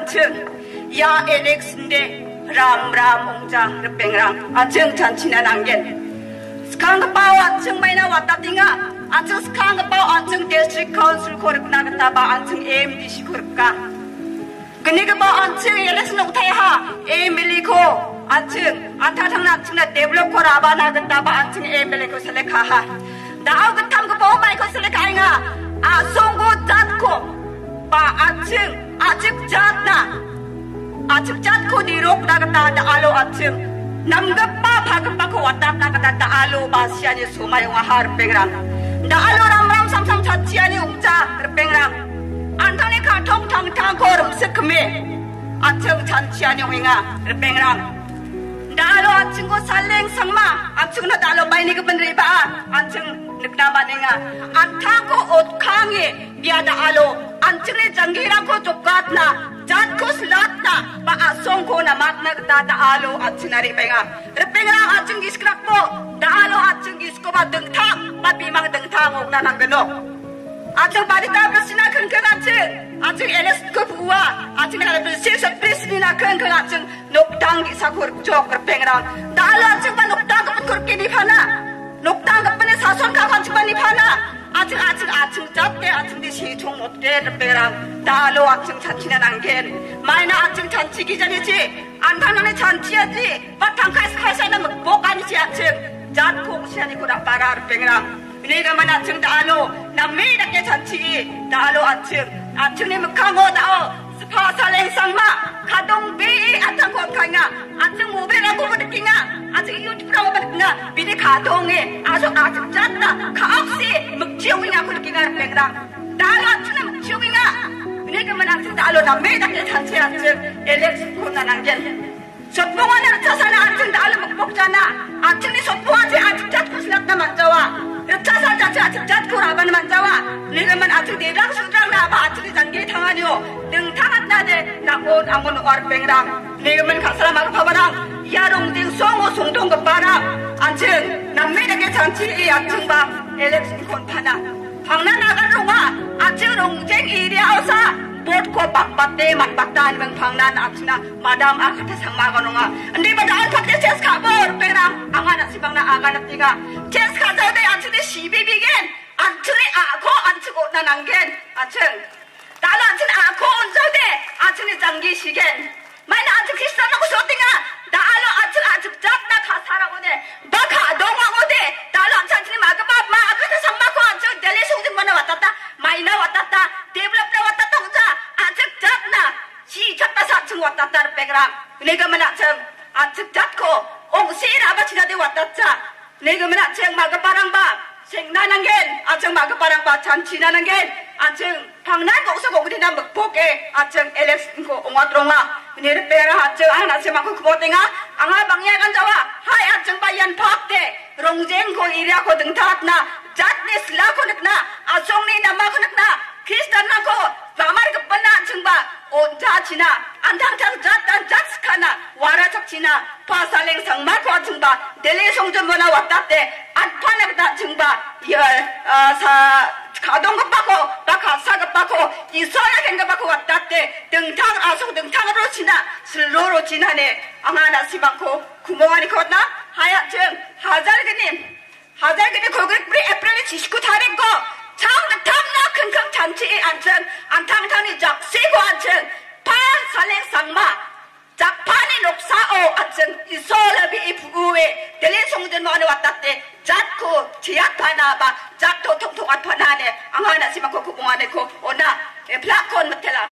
안층 야 엘렉스인데 람람 옹장 르뱅랑 안층 잔치나 난겐 스칸가 빠오 안층 마이나 왔다 띵아 안층 스칸가 빠오 안층 디스트릭 카운슬 코르크 나갔다 바 안층 AMDC 코르크가 그니가 바 안층 엘렉스 농타야 에밀리코 안층 안타탕 안층나 데블로코 라바 나갔다 바 안층 에밀리코 살레카하 나우 그 탐그 보 마이코 살레카잉아 아 송고 짠코 바 안층 아측짠코니 록다가다 다알로 아측 남급바 바급바코 왔다다가다 다알로 마시아니 소마용아 하르뱅람 다알로 람람 삼삼 자치아니 웅자 르뱅람 안타네 카통 탕탕코 름스크메 아측 잔치아니 웅잉아 르뱅람 다알로 아층고 살랭 성마 아측나 다알로 마이니그 번리바 아측 늑나마닝아 안타고 옷캉이 미아다 알로 안측네 장기라고 족같나 Jankus latta ba asong ko na matnag dadaalo at sinaripenga. Repenga at sing iskrak po, daalo at sing isko ba dengtang, mapimang dengtang og nananggalo. At ang balita ba sinakang kanatsin, at sing enes kupuwa, at sing nalabilsin sa prisni na kang kanatsin, nuktang isa kurjok repenga. Daalo at sing ba nuktang kapat kurkini pala, nuktang kapat ni sason kakang sipa ni pala, 아직 아직 아층 잡게 아층 디시 총 못게 빼랑 다로 아층 잔치는 안겐 마이나 아층 잔치 기 전이지. 안타나네 잔치야지. 바탕카스 카사는 목 아니지 아층 잔콩 시아니구나 빠라 빼랑. 내가 만 아층 다로 남매 이렇게 잔치. 다로 아층 아층이 묵하고 나오. 파살랭 상마 가동 비 아탕 권카냐 아층 모베라고 버득기냐 아직 유튜브라고 버득기냐 비디 가동에 아주 아주 짰다 가옥시 묵지용이냐 버득기냐 뱅라 나로 아층은 묵지용이냐 내가 만 아층 나로 남매이렇게 잔치 아층 엘렉스 콘나난겐 소풍원으로 차사는 아층 나로 묵복잖아 아층이 de nakon angon or pengrang Liga man kasara mag pabarang Yarong ding songo sungdong ko bakpat de mat baktan bang phangnan apsina madam akata sangma gononga ndi badan phakte ches ka bor pera angana sibangna agana tiga ches ka jode achne sibibigen achne ako achgo nanangen acheng dala achne ako onjode achne jangi sigen 마이나 아직 크리스찬하고 쇼팅아 나알로 아직 아직 잡나 가사라고네 바카 동왕오데 달로 안찬치니 마그 마 마 아카타 상마코 안저 델리 송진 만나 왔다다 마이나 왔다다 데블럽나 왔다다 혼자 아직 잡나 시 잡다 사층 왔다다 빼그랑 내가 만나층 아직 잡고 옹시라 아바치나데 왔다자 내가 만나층 마그 바랑 바 생나는 게 아청 마그 바랑바 잔치나는 게 아청 방날 거기서 거기다 먹보게 아청 엘렉스 거 옹아드롱아 Nir pera hacheng ang nasi maku kubo tenga anga bangya kan jawa hai hacheng bayan pak te rongjeng ko iria ko deng tat na jat ne sla ko nak na asong ni nama ko nak na kristan na ko ramar ke pena hacheng ba on ta china antang tang jat dan jat skana wara chak china pasaleng sang ma ko hacheng ba dele song jon bona watat te atpa nak da hacheng ba yer sa 가동 것 받고 것 받고 있어야 된것 받고 왔다 때 등탕 아속 등탕으로 지나 슬로로 지나네. 아마나 시방코 구멍아니 컸나? 하여튼 하잘그님 하잘그님 거기 우리 에프릴이 지시고 다른거 창득 탐나 큰큰 잔치에 앉은 안탕탕이 작세고 앉은 파 살랭 상마 작판이 녹사오 아tzen 이소라비 이 부구에 델리 송전 만에 왔다 때 작고 지약파나 봐 작도 at padane ang hana si magkukubungan ko. O na e plakon matela